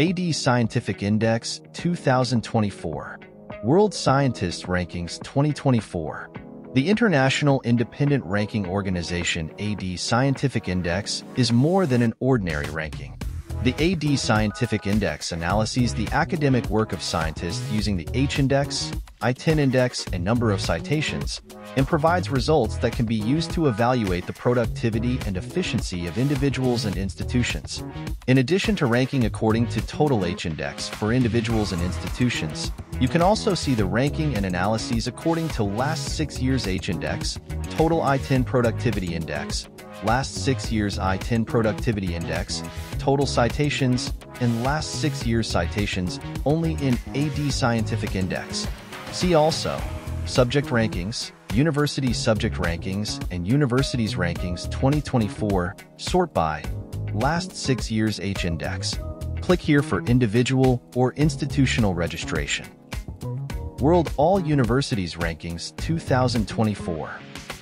AD Scientific Index 2024 World Scientist Rankings 2024 The International Independent Ranking Organization AD Scientific Index is more than an ordinary ranking. The AD Scientific Index analyses the academic work of scientists using the H-index, I-10 index, and number of citations, and provides results that can be used to evaluate the productivity and efficiency of individuals and institutions. In addition to ranking according to total H-index for individuals and institutions, you can also see the ranking and analyses according to last six years H-index, total I-10 productivity index, last six years I-10 productivity index, total citations, and last six years citations only in AD Scientific Index. See also, Subject Rankings, University Subject Rankings, and Universities Rankings 2024, sort by, last six years H-Index. Click here for individual or institutional registration. World All Universities Rankings 2024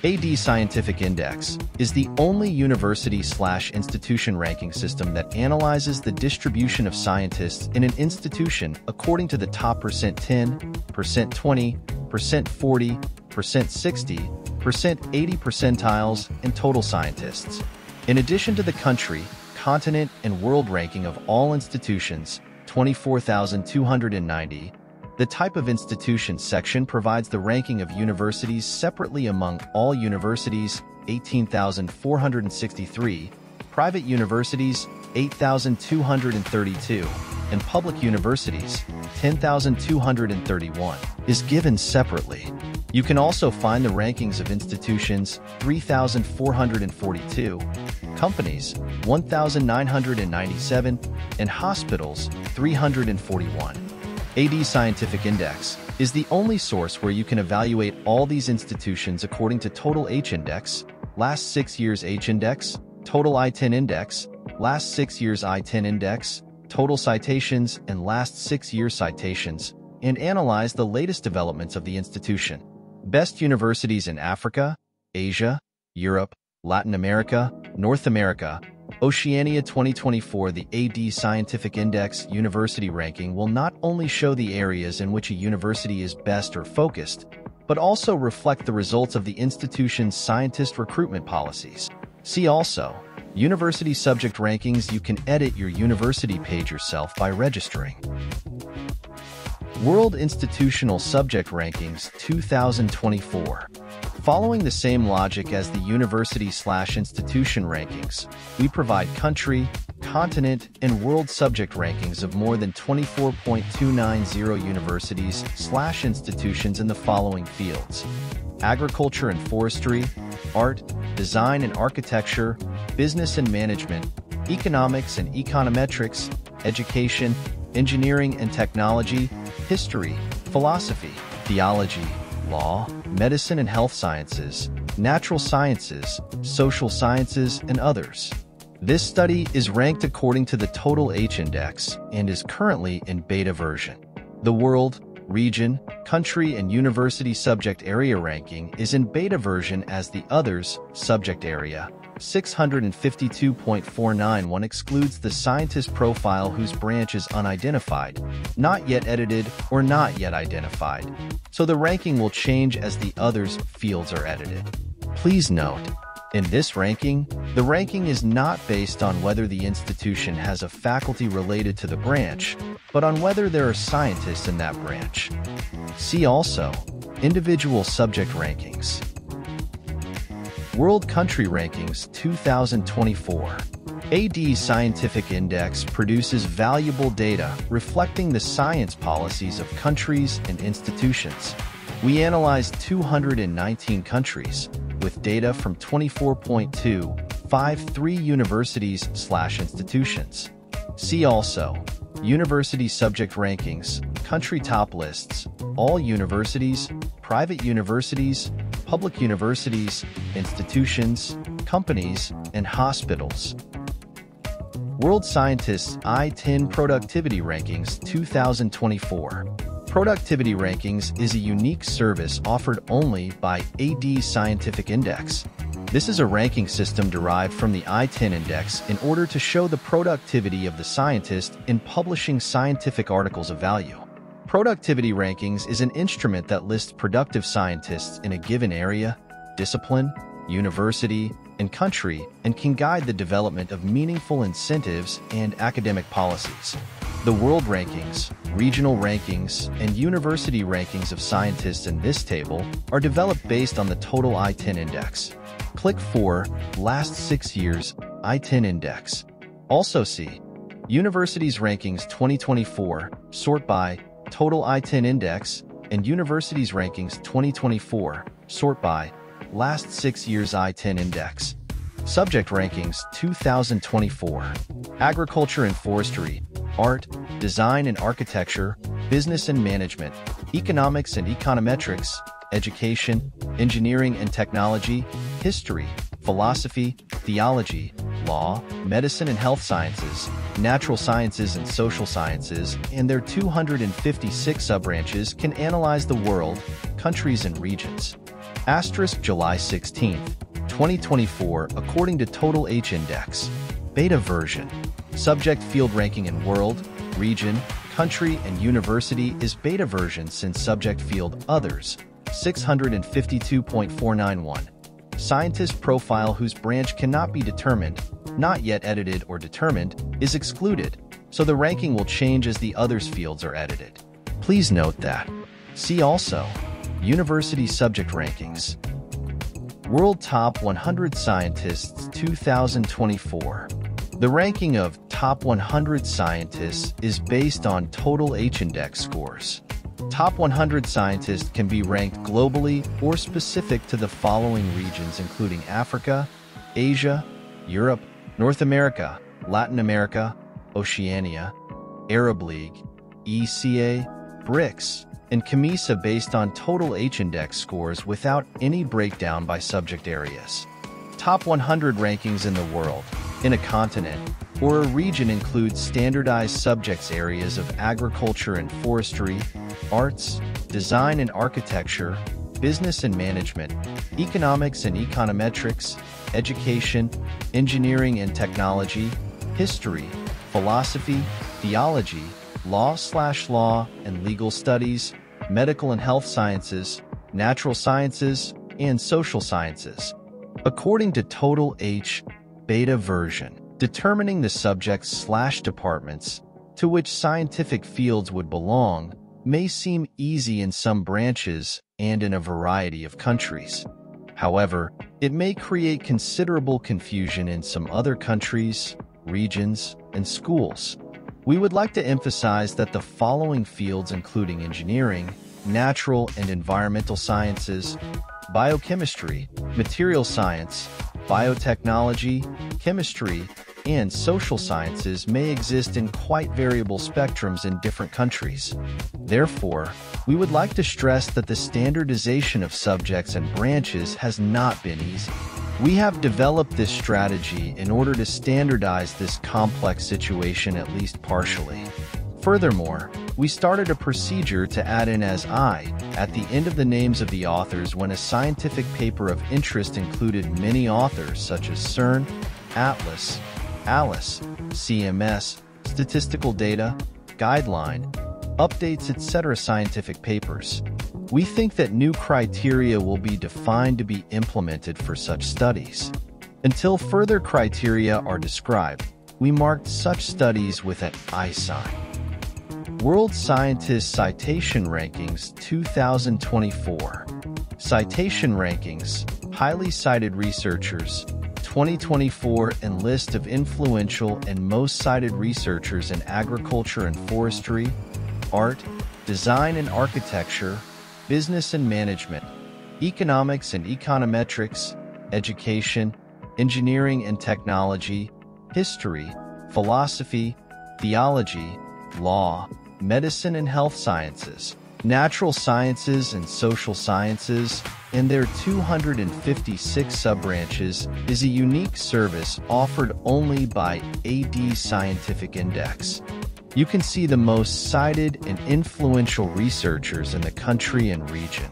AD Scientific Index is the only university slash institution ranking system that analyzes the distribution of scientists in an institution according to the top percent 10, percent 20, percent 40, percent 60, percent 80 percentiles, and total scientists. In addition to the country, continent, and world ranking of all institutions, 24,290, the Type of Institution section provides the ranking of universities separately among all universities, 18,463, private universities, 8,232, and public universities, 10,231, is given separately. You can also find the rankings of institutions, 3,442, companies, 1,997, and hospitals, 341. AD Scientific Index is the only source where you can evaluate all these institutions according to total H-index, last six years H-index, total I-10 index, last six years I-10 index, total citations, and last six year citations, and analyze the latest developments of the institution. Best universities in Africa, Asia, Europe, Latin America, North America, Oceania 2024 The AD Scientific Index University Ranking will not only show the areas in which a university is best or focused, but also reflect the results of the institution's scientist recruitment policies. See also, University Subject Rankings You can edit your university page yourself by registering. World Institutional Subject Rankings 2024 Following the same logic as the university slash institution rankings, we provide country, continent, and world subject rankings of more than 24.290 universities slash institutions in the following fields. Agriculture and forestry, art, design and architecture, business and management, economics and econometrics, education, engineering and technology, history, philosophy, theology, law, medicine and health sciences, natural sciences, social sciences, and others. This study is ranked according to the total H-index and is currently in beta version. The world, region, country, and university subject area ranking is in beta version as the others subject area 652.491 excludes the scientist profile whose branch is unidentified, not yet edited, or not yet identified, so the ranking will change as the others fields are edited. Please note, in this ranking, the ranking is not based on whether the institution has a faculty related to the branch, but on whether there are scientists in that branch. See also, individual subject rankings. World Country Rankings 2024 AD Scientific Index produces valuable data reflecting the science policies of countries and institutions. We analyzed 219 countries with data from 24.253 universities slash institutions. See also University Subject Rankings, Country Top Lists, All Universities, Private Universities, public universities, institutions, companies, and hospitals. World Scientists I-10 Productivity Rankings 2024 Productivity Rankings is a unique service offered only by AD Scientific Index. This is a ranking system derived from the I-10 index in order to show the productivity of the scientist in publishing scientific articles of value. Productivity rankings is an instrument that lists productive scientists in a given area, discipline, university, and country and can guide the development of meaningful incentives and academic policies. The world rankings, regional rankings, and university rankings of scientists in this table are developed based on the total I-10 index. Click for Last 6 Years I-10 Index. Also see Universities Rankings 2024, sort by Total I-10 Index, and Universities Rankings 2024, sort by Last 6 Years I-10 Index. Subject Rankings 2024 Agriculture and Forestry, Art, Design and Architecture, Business and Management, Economics and Econometrics, education, engineering and technology, history, philosophy, theology, law, medicine and health sciences, natural sciences and social sciences, and their 256 subbranches can analyze the world, countries, and regions. Asterisk July 16, 2024, according to Total H Index. Beta version. Subject field ranking in world, region, country, and university is beta version since subject field others 652.491. Scientist profile whose branch cannot be determined, not yet edited or determined, is excluded, so the ranking will change as the others fields are edited. Please note that. See also, University Subject Rankings. World Top 100 Scientists 2024. The ranking of Top 100 Scientists is based on total H-index scores. Top 100 scientists can be ranked globally or specific to the following regions including Africa, Asia, Europe, North America, Latin America, Oceania, Arab League, ECA, BRICS, and COMESA based on total H-index scores without any breakdown by subject areas. Top 100 rankings in the world, in a continent, or a region include standardized subjects areas of agriculture and forestry, arts, design and architecture, business and management, economics and econometrics, education, engineering and technology, history, philosophy, theology, law slash law and legal studies, medical and health sciences, natural sciences, and social sciences. According to Total H beta version, Determining the subjects slash departments to which scientific fields would belong may seem easy in some branches and in a variety of countries. However, it may create considerable confusion in some other countries, regions, and schools. We would like to emphasize that the following fields including engineering, natural and environmental sciences, biochemistry, material science, biotechnology, chemistry, and social sciences may exist in quite variable spectrums in different countries. Therefore, we would like to stress that the standardization of subjects and branches has not been easy. We have developed this strategy in order to standardize this complex situation at least partially. Furthermore, we started a procedure to add in as I at the end of the names of the authors when a scientific paper of interest included many authors such as CERN, Atlas, ALICE, CMS, statistical data, guideline, updates, etc. scientific papers. We think that new criteria will be defined to be implemented for such studies. Until further criteria are described, we marked such studies with an I sign. World Scientist Citation Rankings 2024 Citation Rankings Highly Cited Researchers 2024 and list of influential and most cited researchers in agriculture and forestry, art, design and architecture, business and management, economics and econometrics, education, engineering and technology, history, philosophy, theology, law, medicine and health sciences, natural sciences and social sciences, and their 256 subbranches is a unique service offered only by AD Scientific Index. You can see the most cited and influential researchers in the country and region.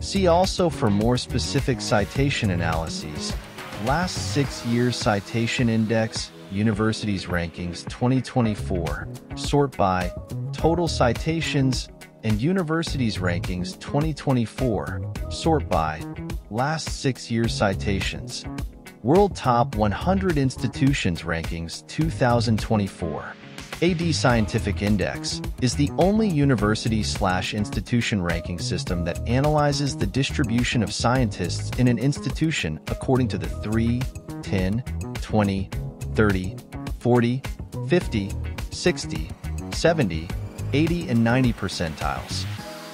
See also for more specific citation analyses, Last Six Years Citation Index, Universities Rankings 2024, sort by Total Citations, and Universities Rankings 2024, sort by Last Six Years Citations. World Top 100 Institutions Rankings 2024. AD Scientific Index is the only university-slash-institution ranking system that analyzes the distribution of scientists in an institution according to the 3, 10, 20, 30, 40, 50, 60, 70, 80, and 90 percentiles.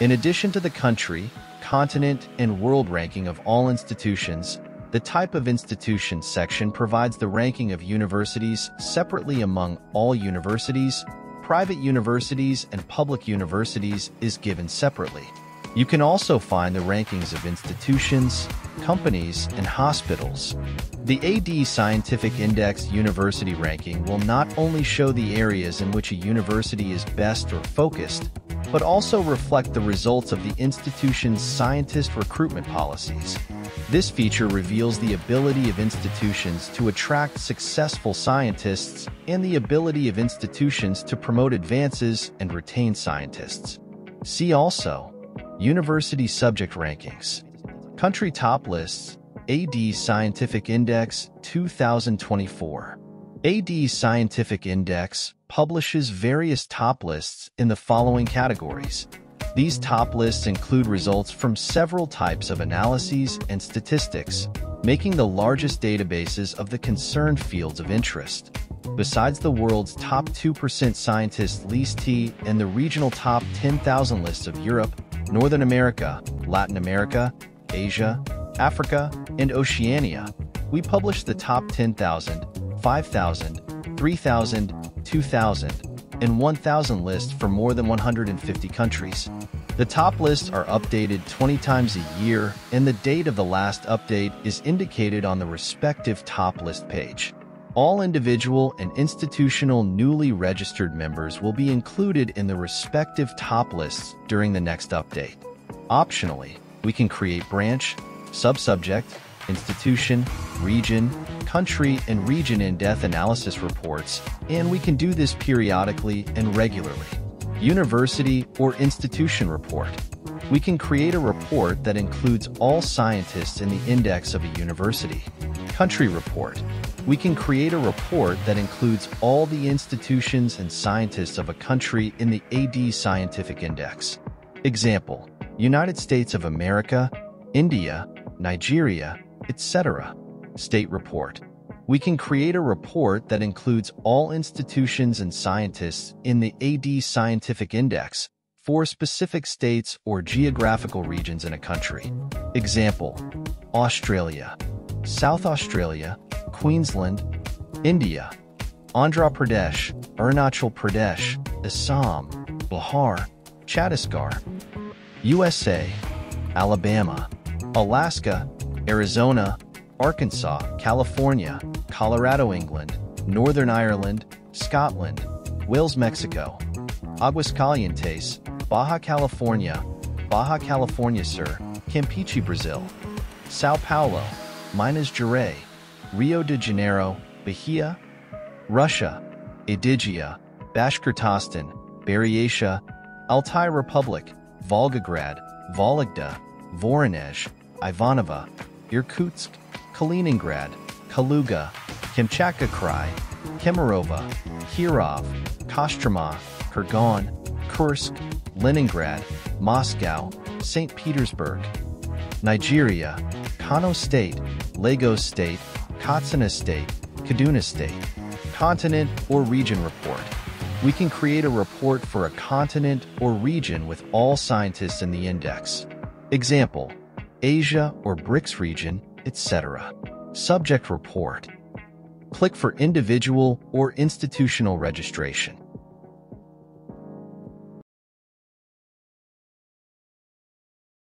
In addition to the country, continent, and world ranking of all institutions, the Type of Institution section provides the ranking of universities separately among all universities, private universities, and public universities is given separately. You can also find the rankings of institutions, companies, and hospitals. The AD Scientific Index University Ranking will not only show the areas in which a university is best or focused, but also reflect the results of the institution's scientist recruitment policies. This feature reveals the ability of institutions to attract successful scientists and the ability of institutions to promote advances and retain scientists. See also, University Subject Rankings, Country Top Lists, AD Scientific Index 2024. AD Scientific Index publishes various top lists in the following categories. These top lists include results from several types of analyses and statistics, making the largest databases of the concerned fields of interest. Besides the world's top 2% scientists list T and the regional top 10,000 lists of Europe, Northern America, Latin America, Asia, Africa, and Oceania, we publish the top 10,000, 5,000, 3,000, 2,000, and 1,000 lists for more than 150 countries. The top lists are updated 20 times a year, and the date of the last update is indicated on the respective top list page. All individual and institutional newly registered members will be included in the respective top lists during the next update. Optionally, we can create branch, subsubject, institution, region, country, and region in-depth analysis reports, and we can do this periodically and regularly. University or institution report. We can create a report that includes all scientists in the index of a university. Country report. We can create a report that includes all the institutions and scientists of a country in the AD Scientific Index. Example, United States of America, India, Nigeria, etc. State report. We can create a report that includes all institutions and scientists in the AD Scientific Index for specific states or geographical regions in a country. Example, Australia, South Australia, Queensland, India, Andhra Pradesh, Arunachal Pradesh, Assam, Bihar, Chhattisgarh, USA, Alabama, Alaska, Arizona, Arkansas, California, Colorado, England, Northern Ireland, Scotland, Wales, Mexico, Aguascalientes, Baja California, Baja California Sur, Campeche, Brazil, Sao Paulo, Minas Gerais, Rio de Janeiro, Bahia, Russia, Adygea, Bashkortostan, Buryatia, Altai Republic, Volgograd, Vologda, Voronezh, Ivanovo, Irkutsk, Kaliningrad, Kaluga, Kamchatka Krai, Kemerovo, Kirov, Kostroma, Kurgan, Kursk, Leningrad, Moscow, St. Petersburg, Nigeria, Kano State, Lagos State, Katsina State, Kaduna State, Continent or Region Report. We can create a report for a continent or region with all scientists in the index. Example, Asia or BRICS region, etc. Subject Report. Click for individual or institutional registration.